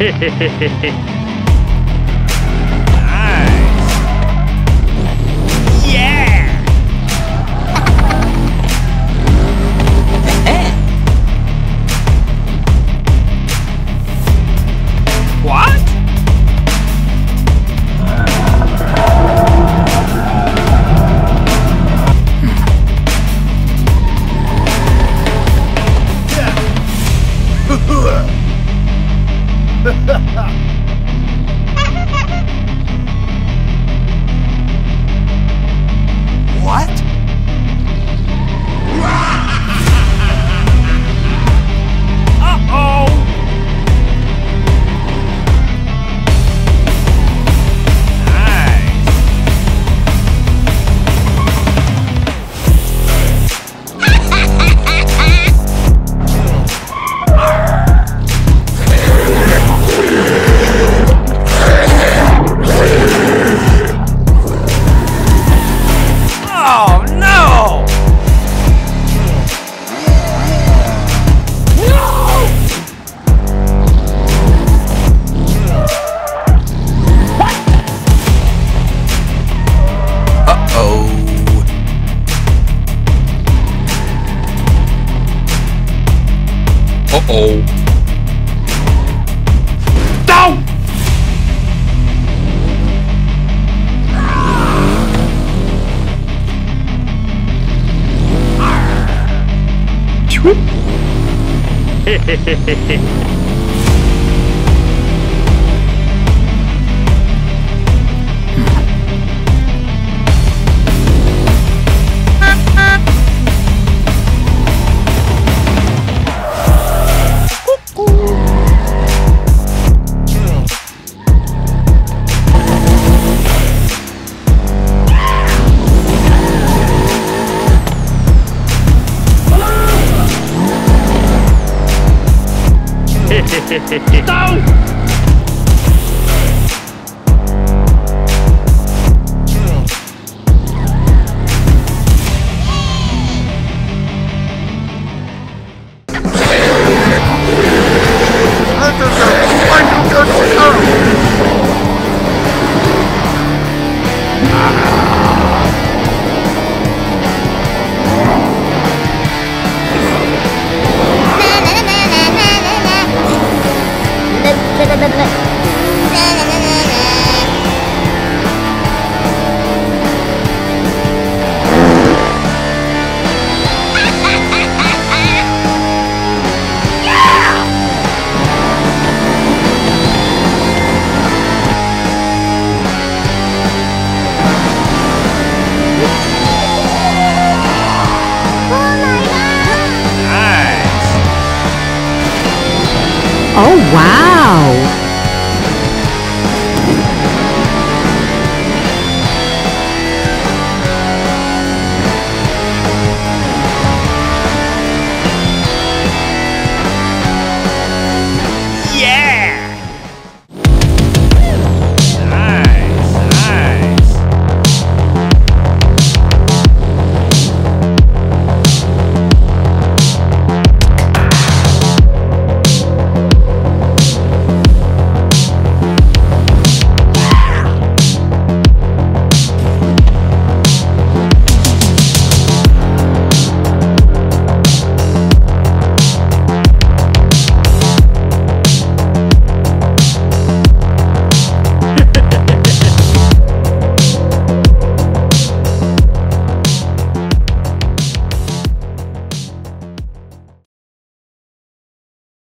jejeje. Oh no! Uh-oh. No! no! 嘿 刀 Oh, wow.